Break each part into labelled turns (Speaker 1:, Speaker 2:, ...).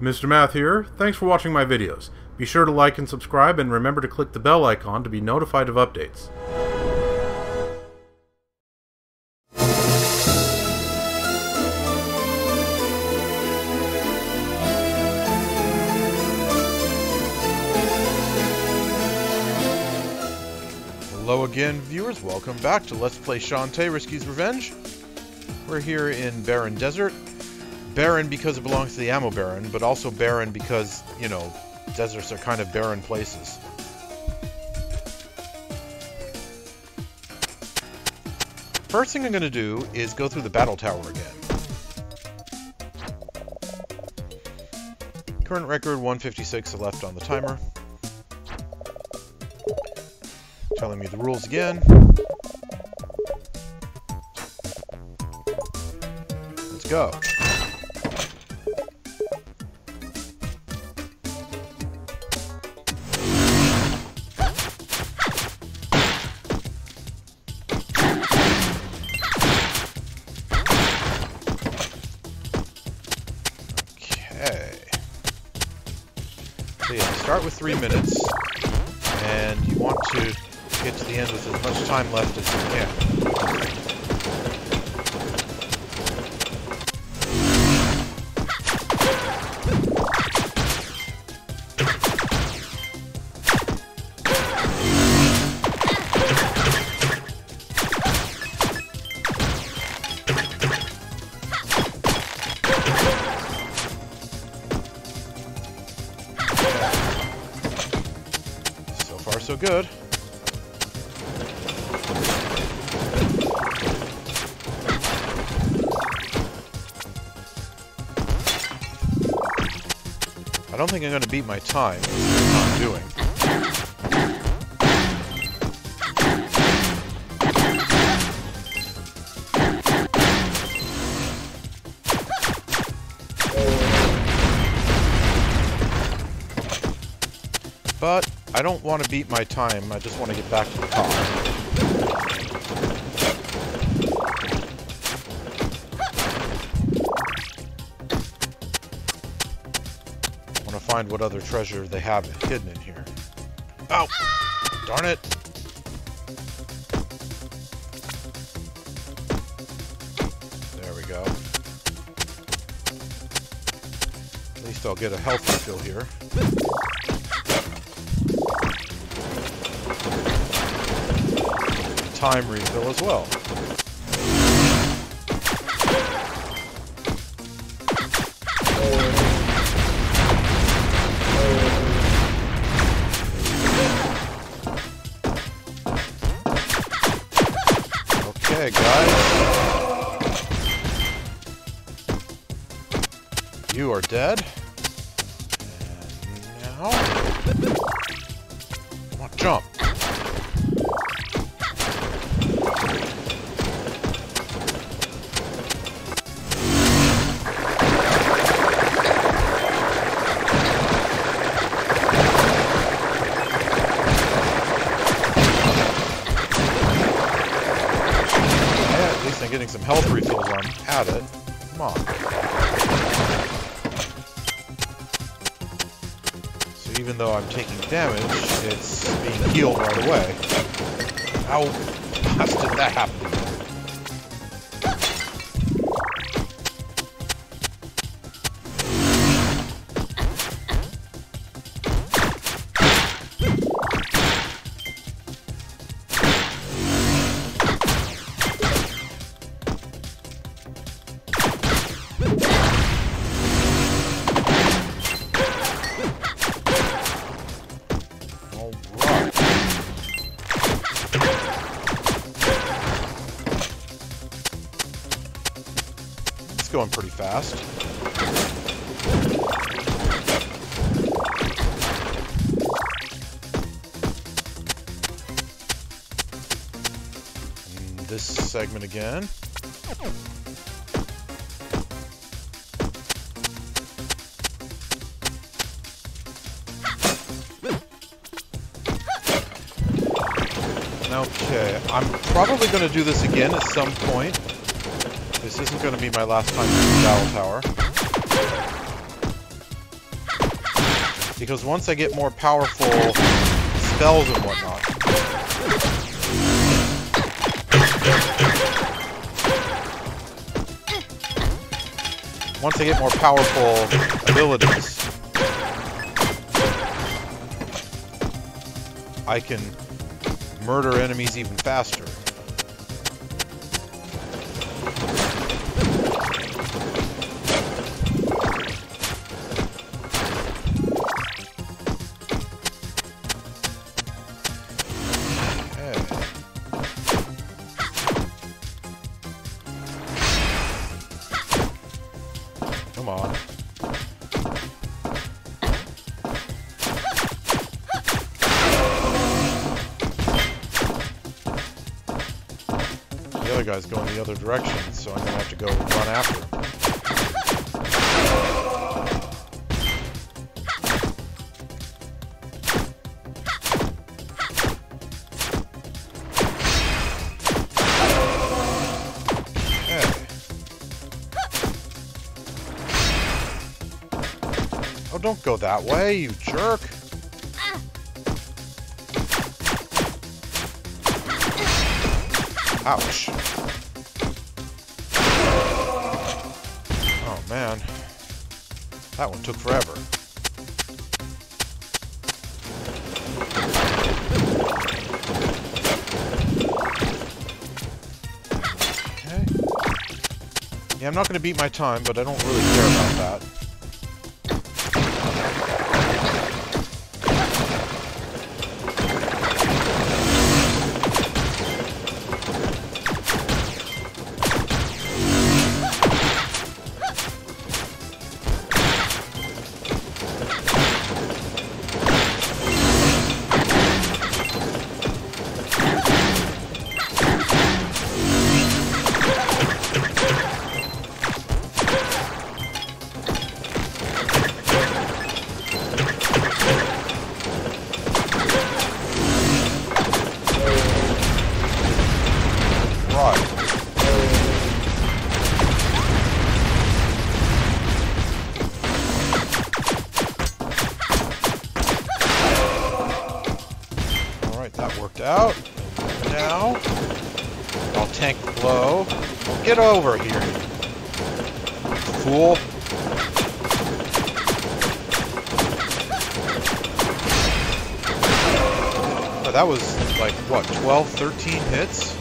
Speaker 1: Mr. Math here. Thanks for watching my videos. Be sure to like and subscribe and remember to click the bell icon to be notified of updates.
Speaker 2: Hello again, viewers. Welcome back to Let's Play Shantae Risky's Revenge. We're here in Barren Desert. Barren because it belongs to the Ammo Baron, but also barren because, you know, deserts are kind of barren places. First thing I'm going to do is go through the battle tower again. Current record 156 left on the timer. Telling me the rules again. Let's go. Three minutes, and you want to get to the end with as much time left as you can. Going to beat my time. I'm doing. But I don't want to beat my time. I just want to get back to the top. Find what other treasure they have hidden in here. Oh! Darn it! There we go. At least I'll get a health refill here. time refill as well. Going pretty fast. This segment again. Okay, I'm probably going to do this again at some point. This isn't going to be my last time in the Battle Tower. Because once I get more powerful spells and whatnot... Once I get more powerful abilities, I can murder enemies even faster. The other direction, so I'm gonna have to go run after him. Oh, don't go that way, you jerk! Ouch. That one took forever. Okay. Yeah, I'm not going to beat my time, but I don't really care about that. Get over here, fool. Oh, that was like, what, 12, 13 hits?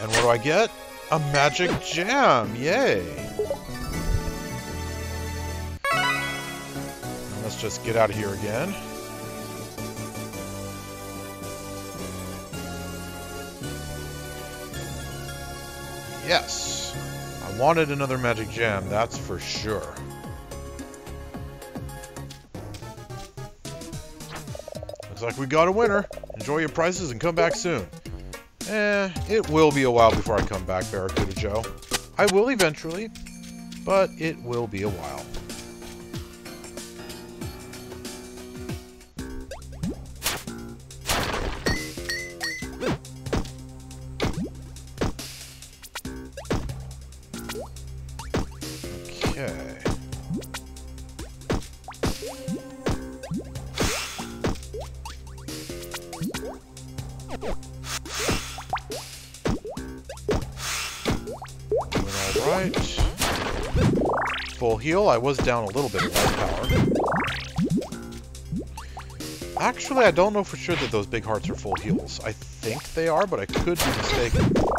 Speaker 2: And what do I get? A magic jam! Yay! Let's just get out of here again. Yes! I wanted another magic gem, that's for sure. Looks like we got a winner. Enjoy your prizes and come back soon. Eh, it will be a while before I come back, Barracuda Joe. I will eventually, but it will be a while. Heal. I was down a little bit of life power. Actually, I don't know for sure that those big hearts are full heals. I think they are, but I could be mistaken.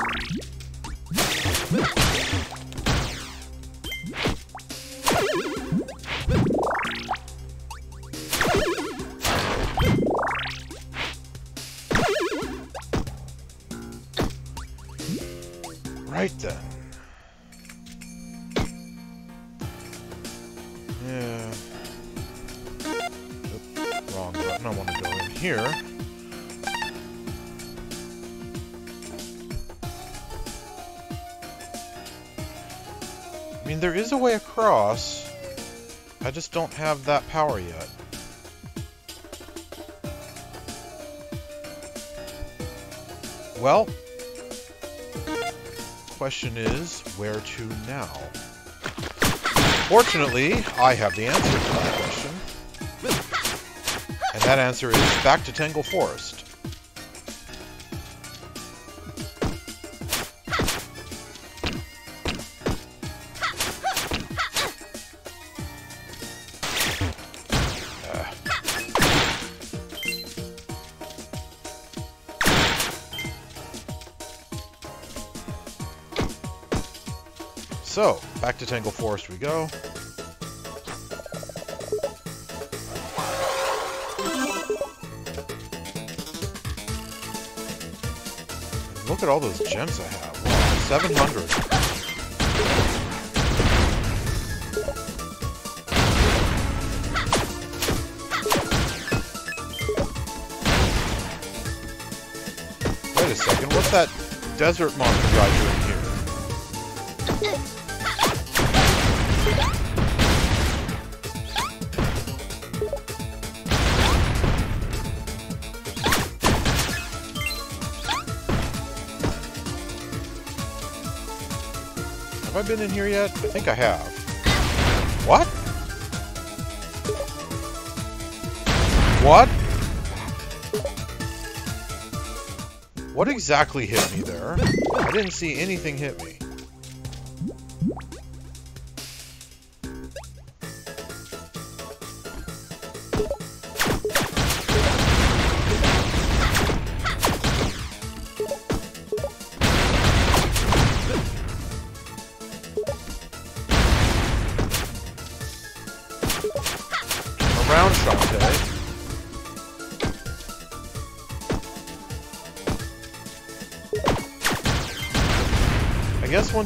Speaker 2: Here. I mean, there is a way across. I just don't have that power yet. Well, question is, where to now? Fortunately, I have the answer to that answer is back to Tangle Forest. So, back to Tangle Forest we go. At all those gems I have. Wow, 700. Wait a second, what's that desert monster guy doing here? Have I been in here yet? I think I have. What? What? What exactly hit me there? I didn't see anything hit me.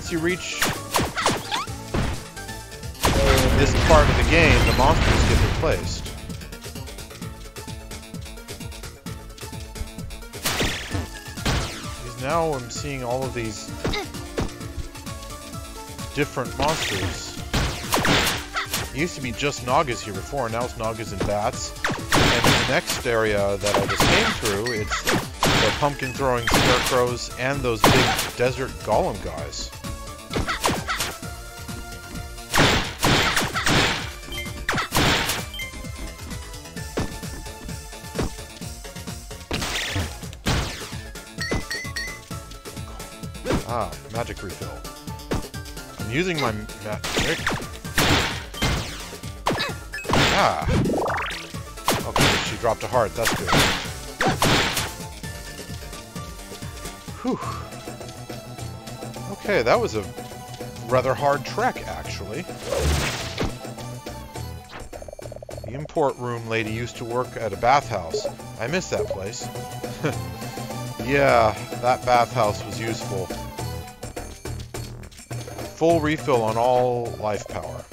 Speaker 2: Once you reach this part of the game, the monsters get replaced. Now I'm seeing all of these different monsters. It used to be just Nagas here before, now it's Nagas and bats. And the next area that I just came through, it's the pumpkin-throwing scarecrows and those big desert golem guys. Magic refill. I'm using my magic. Ah. Okay, she dropped a heart. That's good. Whew. Okay, that was a rather hard trek, actually. The import room lady used to work at a bathhouse. I miss that place. yeah, that bathhouse was useful. Full refill on all life power.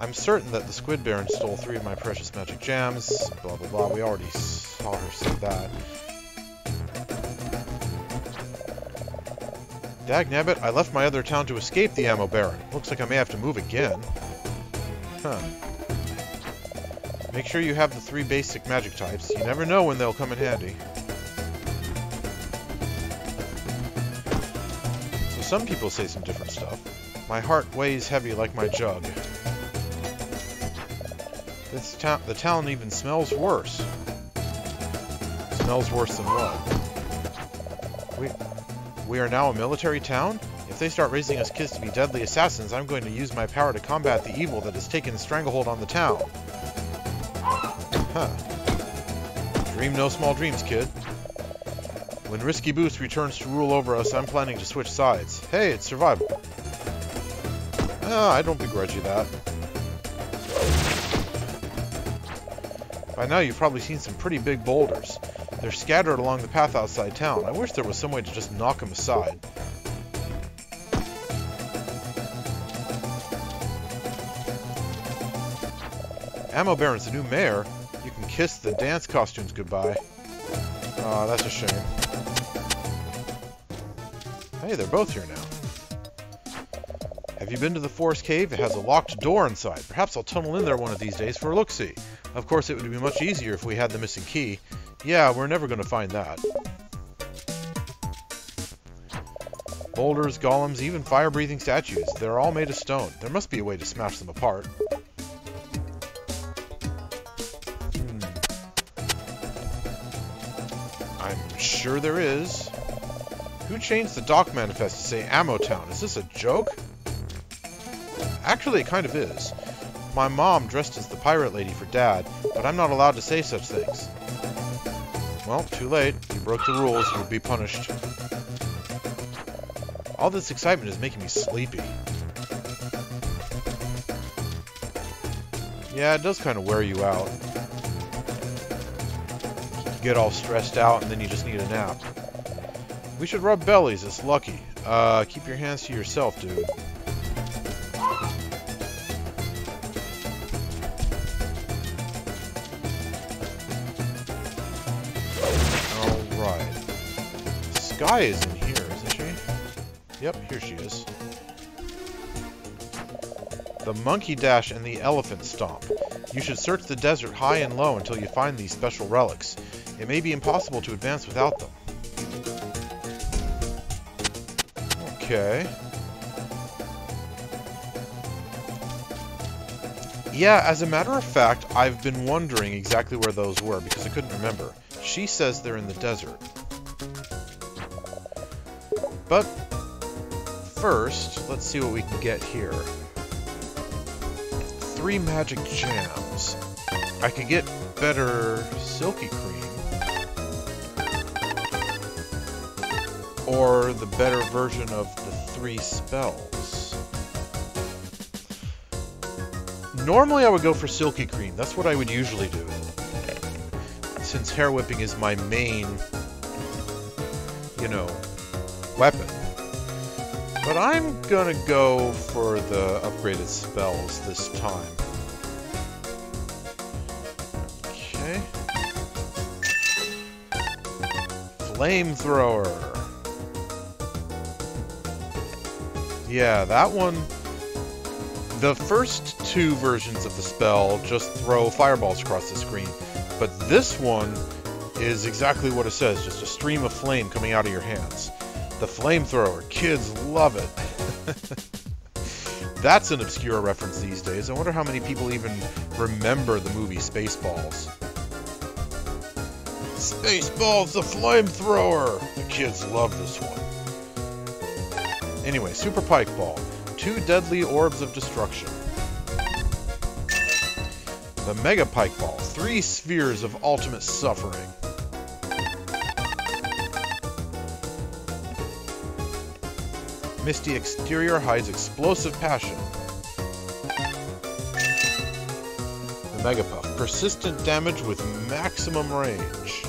Speaker 2: I'm certain that the Squid Baron stole three of my precious magic gems. Blah blah blah. We already saw her say that. Dag nabbit, I left my other town to escape the Ammo Baron. Looks like I may have to move again. Huh. Make sure you have the three basic magic types. You never know when they'll come in handy. So some people say some different stuff. My heart weighs heavy like my jug. This town, the town even smells worse. Smells worse than what? We, we are now a military town? If they start raising us kids to be deadly assassins, I'm going to use my power to combat the evil that has taken stranglehold on the town. Huh. Dream no small dreams, kid. When Risky Boots returns to rule over us, I'm planning to switch sides. Hey, it's survival. Ah, I don't begrudge you that. By now you've probably seen some pretty big boulders. They're scattered along the path outside town. I wish there was some way to just knock them aside. Ammo Baron's the new mayor. You can kiss the dance costumes goodbye. Aw, that's a shame. Hey, they're both here now. Have you been to the forest cave? It has a locked door inside. Perhaps I'll tunnel in there one of these days for a look-see. Of course, it would be much easier if we had the missing key. Yeah, we're never going to find that. Boulders, golems, even fire-breathing statues. They're all made of stone. There must be a way to smash them apart. Hmm. I'm sure there is. Who changed the dock manifest to say Ammo Town? Is this a joke? Actually, it kind of is. My mom dressed as the pirate lady for Dad, but I'm not allowed to say such things. Well, too late. You broke the rules. You'll be punished. All this excitement is making me sleepy. Yeah, it does kind of wear you out. You get all stressed out and then you just need a nap. We should rub bellies, it's lucky. Uh, keep your hands to yourself, dude. Sky is in here, isn't she? Yep, here she is. The Monkey Dash and the Elephant Stomp. You should search the desert high and low until you find these special relics. It may be impossible to advance without them. Okay. Yeah, as a matter of fact, I've been wondering exactly where those were because I couldn't remember. She says they're in the desert. But first, let's see what we can get here. Three magic jams. I could get better silky cream. Or the better version of the three spells. Normally I would go for silky cream. That's what I would usually do. Since hair whipping is my main, you know, weapon. But I'm gonna go for the upgraded spells this time. Okay. Flamethrower. Yeah, that one... The first two versions of the spell just throw fireballs across the screen, but this one is exactly what it says, just a stream of flame coming out of your hands. The flamethrower, kids love it. That's an obscure reference these days. I wonder how many people even remember the movie Spaceballs. Spaceballs, the flamethrower! The kids love this one. Anyway, Super Pike Ball. Two deadly orbs of destruction. The Mega Pike Ball. Three spheres of ultimate suffering. Misty exterior hides explosive passion. The Mega Puff. Persistent damage with maximum range.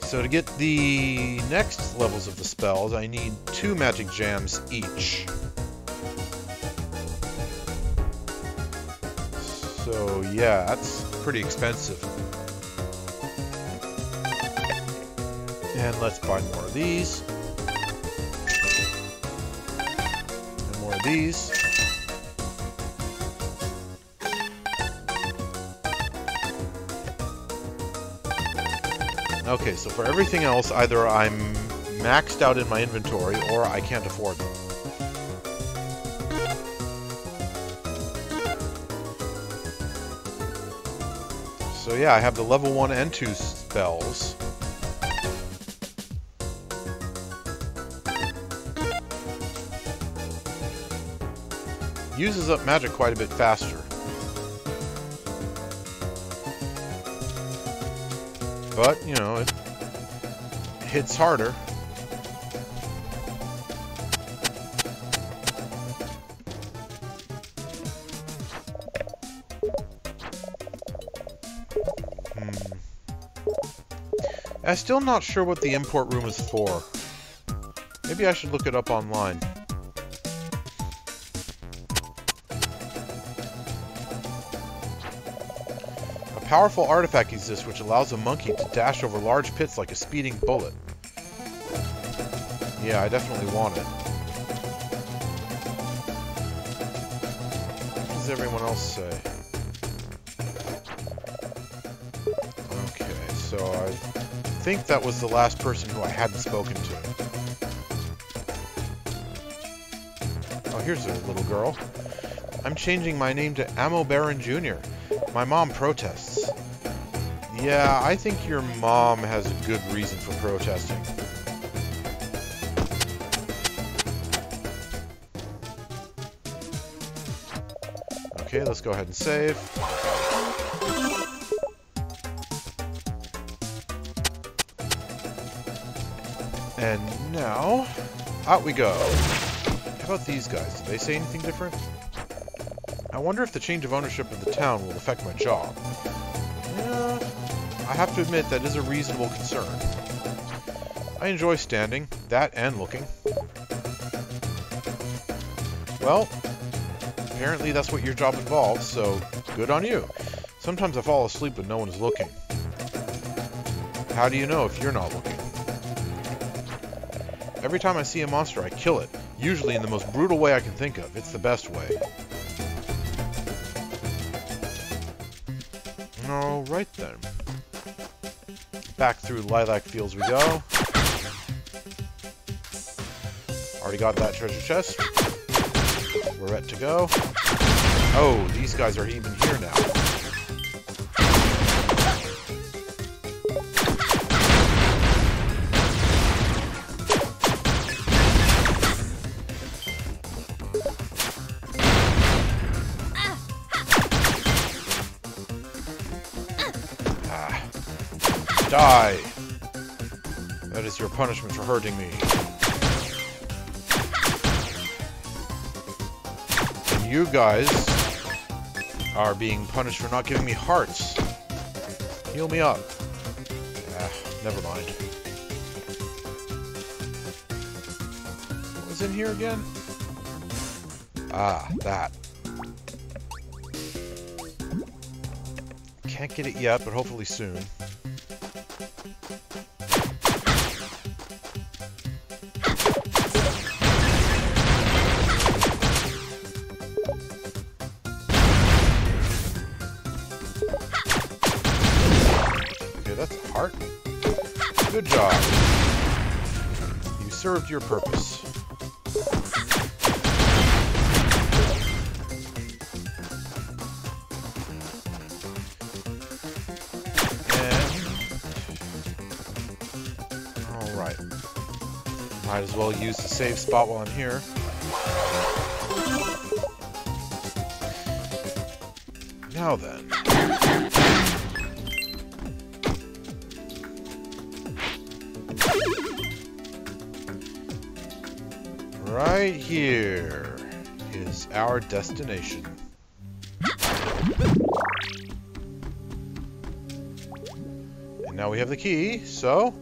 Speaker 2: So to get the next levels of the spells, I need two magic jams each. So yeah, that's pretty expensive. And let's buy more of these. These. Okay, so for everything else, either I'm maxed out in my inventory or I can't afford them. So yeah, I have the level 1 and 2 spells. Uses up magic quite a bit faster. But, you know, it hits harder. Hmm. I'm still not sure what the import room is for. Maybe I should look it up online. Powerful artifact exists which allows a monkey to dash over large pits like a speeding bullet. Yeah, I definitely want it. What does everyone else say? Okay, so I think that was the last person who I hadn't spoken to. Oh, here's a little girl. I'm changing my name to Ammo Baron Jr. My mom protests. Yeah, I think your mom has a good reason for protesting. Okay, let's go ahead and save. And now, out we go. How about these guys? Did they say anything different? I wonder if the change of ownership of the town will affect my job. Yeah, I have to admit that is a reasonable concern. I enjoy standing, that and looking. Well, apparently that's what your job involves, so good on you. Sometimes I fall asleep when no one is looking. How do you know if you're not looking? Every time I see a monster, I kill it, usually in the most brutal way I can think of. It's the best way. Alright then. Through lilac fields we go. Already got that treasure chest. We're ready to go. Oh, these guys are even here now. Punishment for hurting me. And you guys are being punished for not giving me hearts. Heal me up. Ah, never mind. What was in here again? Ah, that. Can't get it yet, but hopefully soon. Served your purpose. Alright. Might as well use the save spot while I'm here. Now then. Our destination. And now we have the key, so...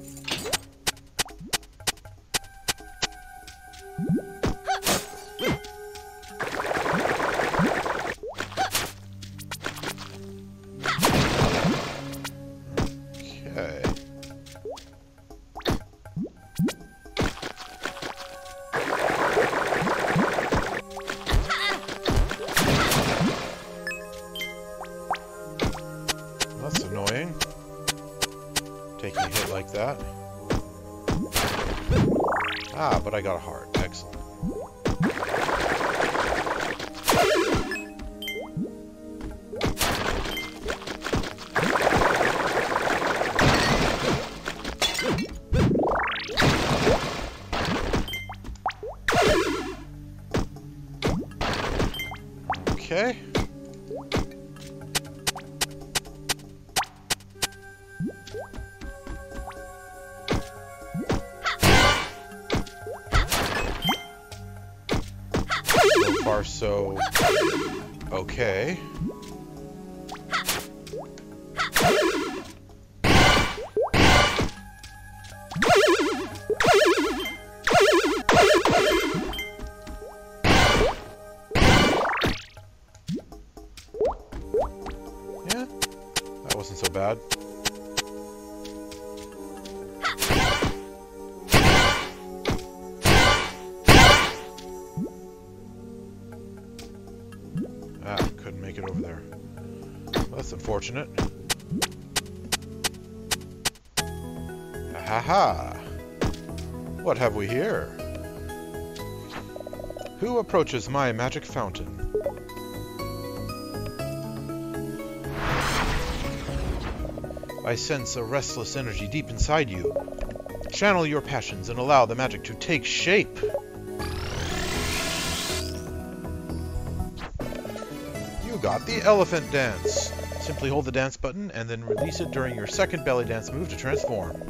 Speaker 2: that's unfortunate. Ha ha! What have we here? Who approaches my magic fountain? I sense a restless energy deep inside you. Channel your passions and allow the magic to take shape. You got the elephant dance. Simply hold the dance button and then release it during your second belly dance move to transform.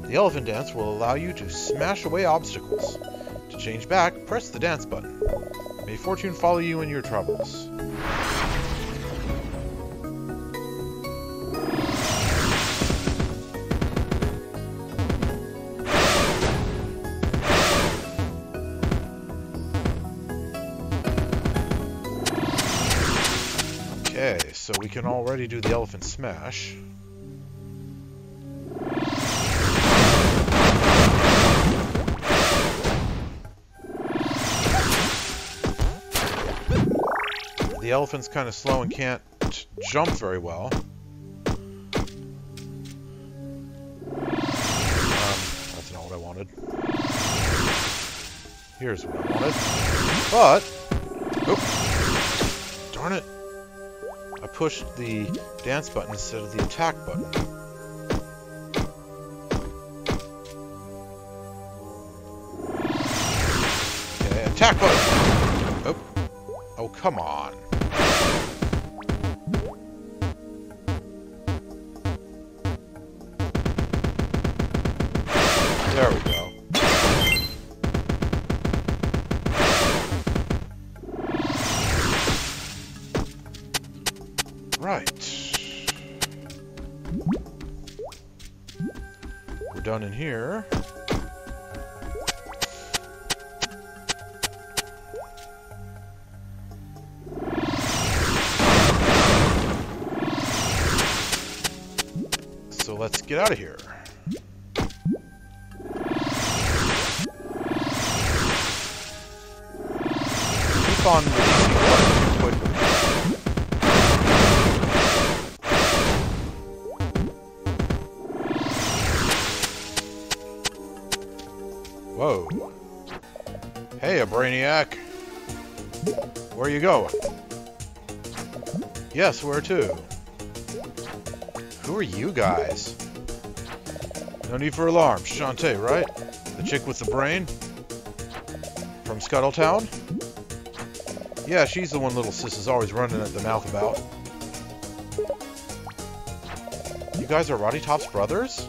Speaker 2: The elephant dance will allow you to smash away obstacles. To change back, press the dance button. May fortune follow you in your troubles. We can already do the elephant smash. The elephant's kind of slow and can't jump very well. Um, that's not what I wanted. Here's what I wanted. But, oh, darn it. I pushed the dance button instead of the attack button. Okay, attack button! Oh, oh come on. We're in here. So let's get out of here. Whoa. Hey, a brainiac. Where you going? Yes, where to? Who are you guys? No need for alarm. Shantae, right? The chick with the brain? From Scuttletown? Yeah, she's the one little sis is always running at the mouth about. You guys are Rottytop's brothers?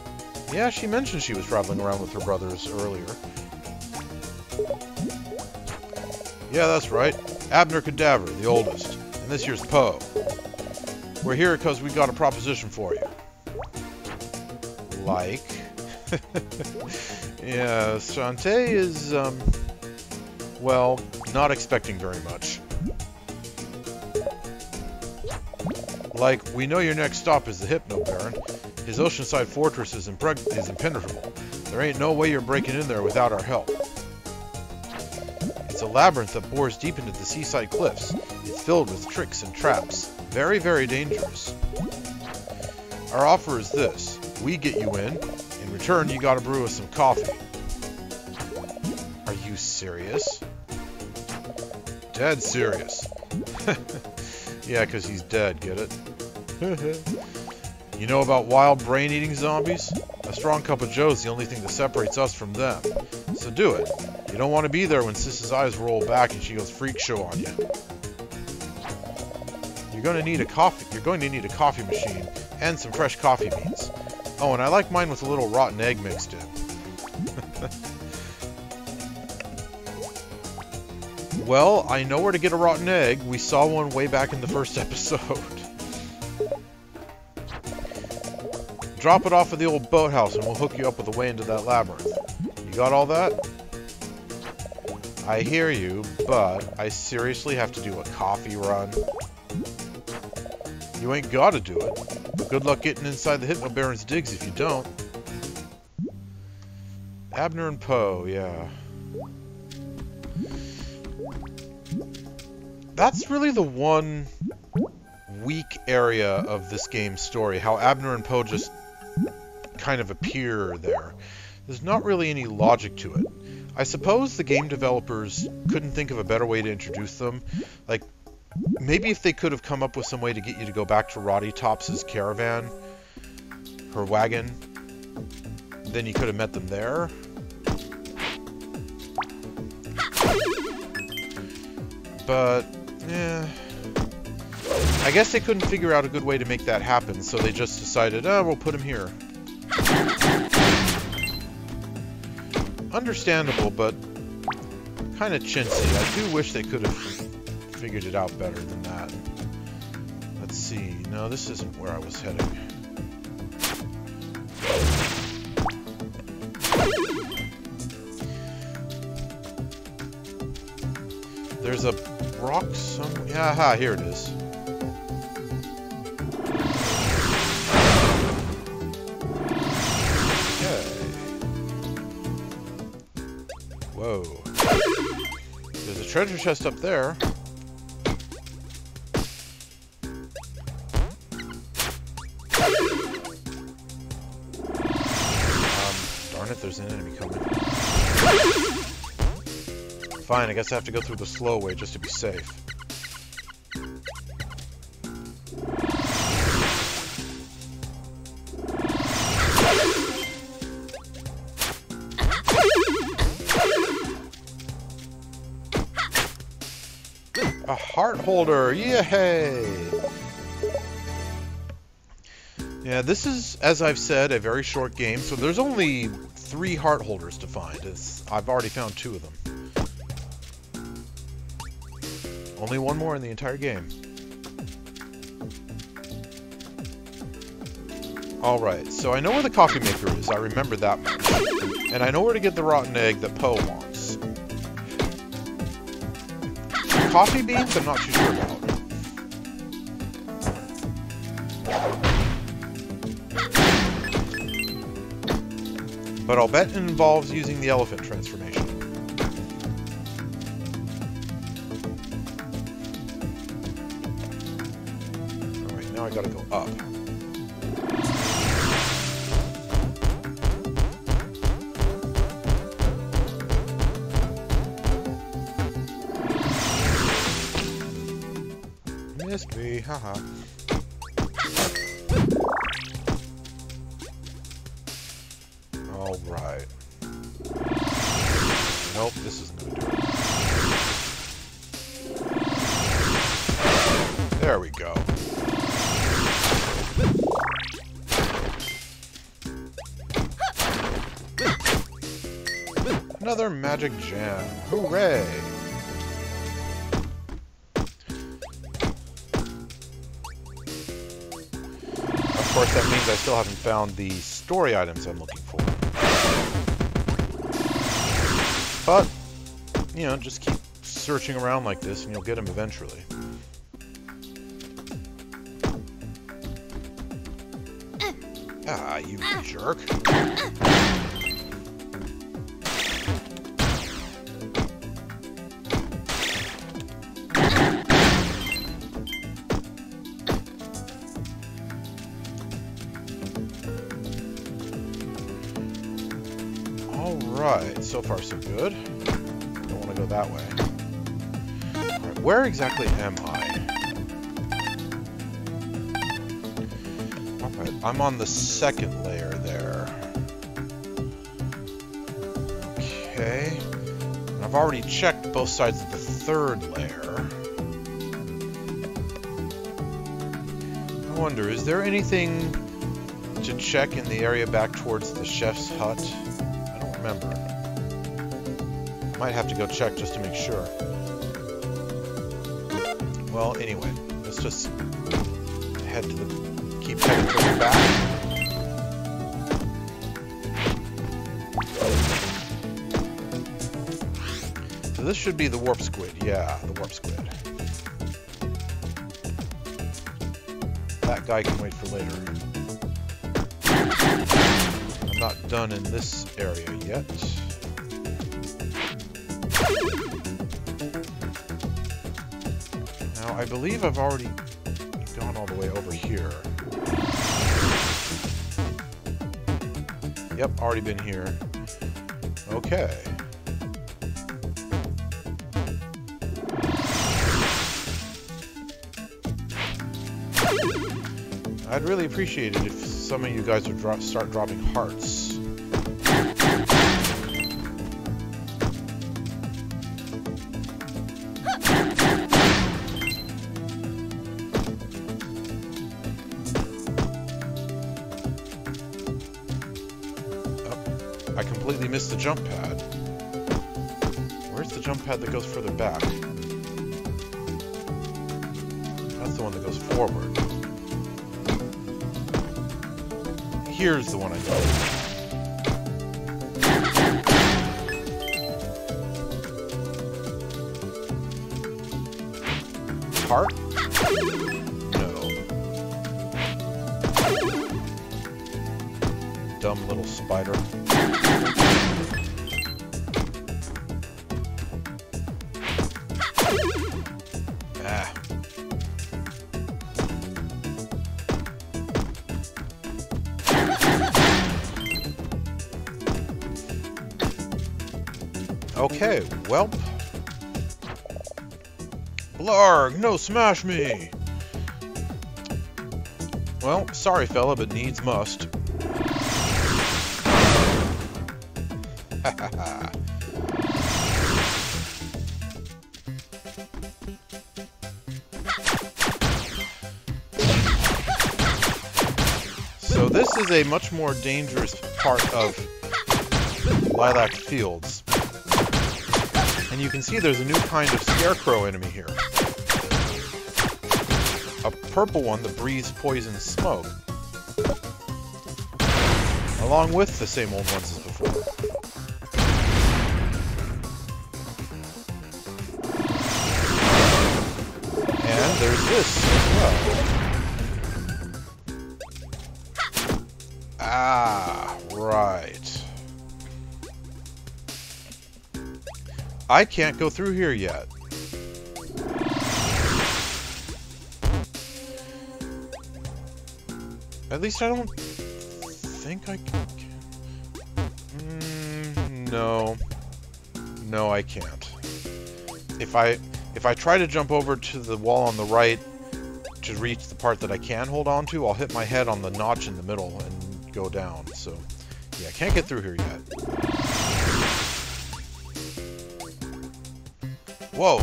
Speaker 2: Yeah, she mentioned she was traveling around with her brothers earlier. Yeah, that's right. Abner Cadaver, the oldest. And this here's Poe. We're here because we got a proposition for you. Like? yeah, Shantae is, um, well, not expecting very much. Like, we know your next stop is the Hypno Baron. His oceanside fortress is, impreg- is impenetrable. There ain't no way you're breaking in there without our help. Labyrinth that bores deep into the seaside cliffs. It's filled with tricks and traps. Very, very dangerous. Our offer is this. We get you in. In return, you gotta brew us some coffee. Are you serious? Dead serious. yeah, because he's dead, get it? you know about wild brain-eating zombies? A strong cup of joe's the only thing that separates us from them. So do it. You don't want to be there when Sis's eyes roll back and she goes freak show on you. You're going to need a coffee. You're going to need a coffee machine and some fresh coffee beans. Oh, and I like mine with a little rotten egg mixed in. well, I know where to get a rotten egg. We saw one way back in the first episode. Drop it off at the old boathouse and we'll hook you up with a way into that labyrinth. You got all that? I hear you, but I seriously have to do a coffee run. You ain't gotta do it, good luck getting inside the Hypno Baron's digs if you don't. Abner and Poe, yeah. That's really the one weak area of this game's story, how Abner and Poe just kind of appear there. There's not really any logic to it. I suppose the game developers couldn't think of a better way to introduce them. Like, maybe if they could have come up with some way to get you to go back to Rottytops's caravan, her wagon, then you could have met them there. But, yeah. I guess they couldn't figure out a good way to make that happen, so they just decided, oh, we'll put him here. Understandable, but kind of chintzy. I do wish they could have figured it out better than that. Let's see. No, this isn't where I was heading. There's a rock some... Yeah, here it is. Treasure chest up there. Um, darn it, there's an enemy coming. Fine, I guess I have to go through the slow way just to be safe. A heart holder! Yay! Yeah, this is, as I've said, a very short game, so there's only three heart holders to find. It's, I've already found two of them. Only one more in the entire game. Alright, so I know where the coffee maker is, I remember that. And I know where to get the rotten egg that Poe wants. Coffee beans, I'm not too sure about. But I'll bet it involves using the elephant transformation. Alright, now I gotta go up. Another magic jam. Hooray! Of course, that means I still haven't found the story items I'm looking for. But, you know, just keep searching around like this and you'll get them eventually. Ah, you jerk. So far so good. Don't want to go that way. Alright, where exactly am I? Alright, I'm on the second layer there. Okay. And I've already checked both sides of the third layer. I wonder, is there anything to check in the area back towards the chef's hut? I might have to go check just to make sure. Well, anyway, let's just head to the... keep heading further back. So this should be the warp squid. Yeah, the warp squid. That guy can wait for later. I'm not done in this area yet. I believe I've already gone all the way over here. Yep, already been here. Okay. I'd really appreciate it if some of you guys would dro start dropping hearts. Jump pad. Where's the jump pad that goes further back? That's the one that goes forward. Here's the one I got. Heart? No. Dumb little spider. Okay, well. Blarg, no smash me! Well, sorry fella, but needs must. so this is a much more dangerous part of Lilac Fields. And you can see there's a new kind of scarecrow enemy here. A purple one that breathes poison smoke. Along with the same old ones as before. And there's this as well. Ah, right. I can't go through here yet. At least I don't think I can. Mm, no. No, I can't. If I if I try to jump over to the wall on the right to reach the part that I can hold on to, I'll hit my head on the notch in the middle and go down. So, yeah, I can't get through here yet. Whoa.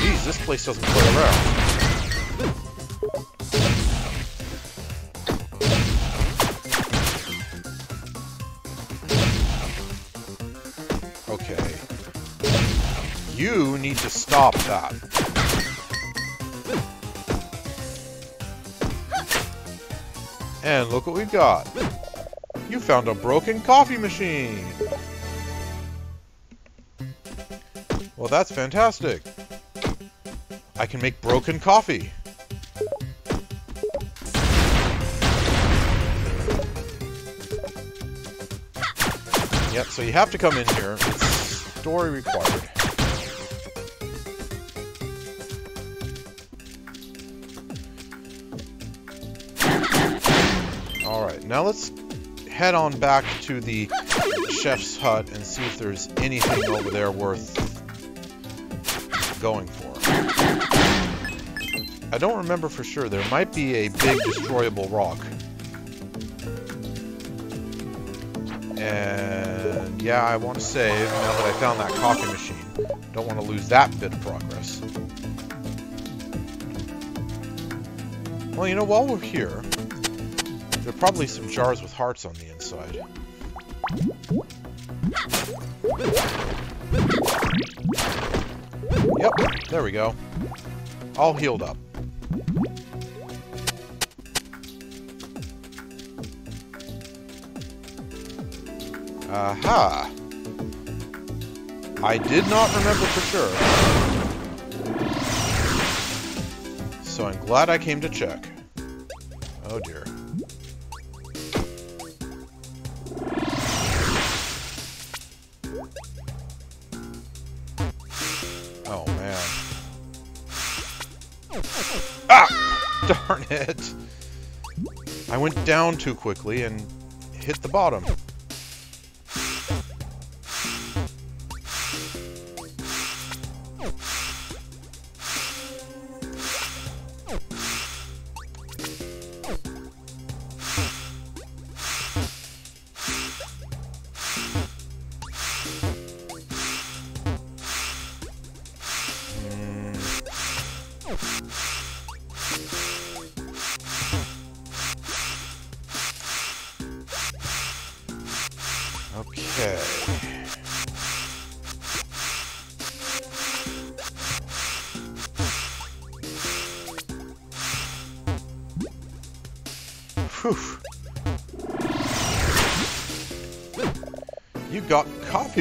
Speaker 2: Jeez, this place doesn't play around. Stop that. And look what we've got. You found a broken coffee machine. Well, that's fantastic. I can make broken coffee. Yep, so you have to come in here. It's story required. Now let's head on back to the chef's hut and see if there's anything over there worth going for. I don't remember for sure. There might be a big destroyable rock. And yeah, I want to save now that I found that coffee machine. Don't want to lose that bit of progress. Well, you know, while we're here, probably some jars with hearts on the inside. Yep, there we go. All healed up. Aha! I did not remember for sure. So I'm glad I came to check. Oh dear. Darn it! I went down too quickly and hit the bottom.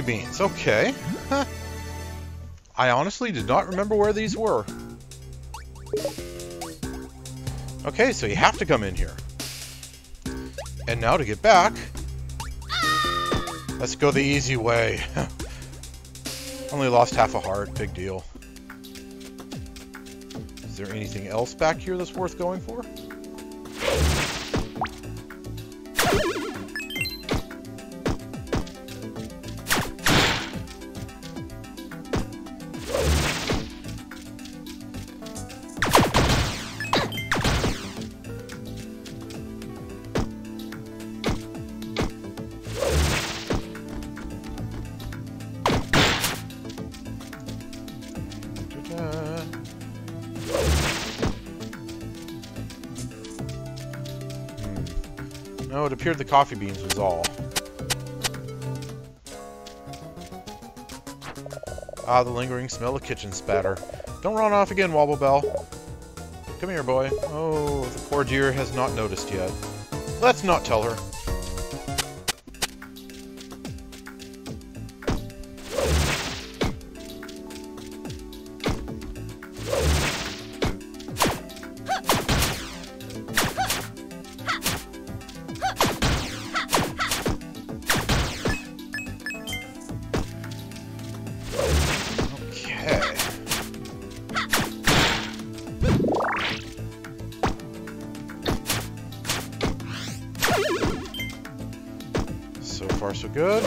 Speaker 2: Beans. Okay. Huh. I honestly did not remember where these were. Okay, so you have to come in here. And now to get back, let's go the easy way. Only lost half a heart, big deal. Is there anything else back here that's worth going for? Appeared the coffee beans was all. Ah, the lingering smell of kitchen spatter. Don't run off again, Wobble Bell. Come here, boy. Oh, the poor dear has not noticed yet. Let's not tell her. Far, so good.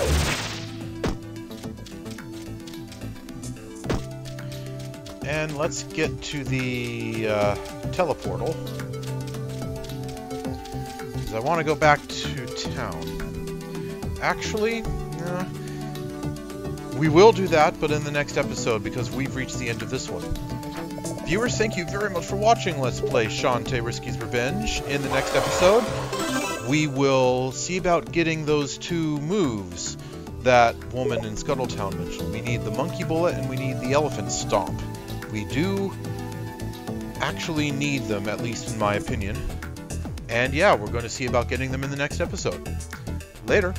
Speaker 2: And let's get to the uh, teleportal. 'Cause I want to go back to town. Actually, uh, we will do that, but in the next episode, because we've reached the end of this one. Viewers, thank you very much for watching Let's Play Shantae Risky's Revenge. In the next episode, we will see about getting those two moves that woman in Scuttle Town mentioned. We need the Monkey Bullet and we need the Elephant Stomp. We do actually need them, at least in my opinion. And yeah, we're going to see about getting them in the next episode. Later.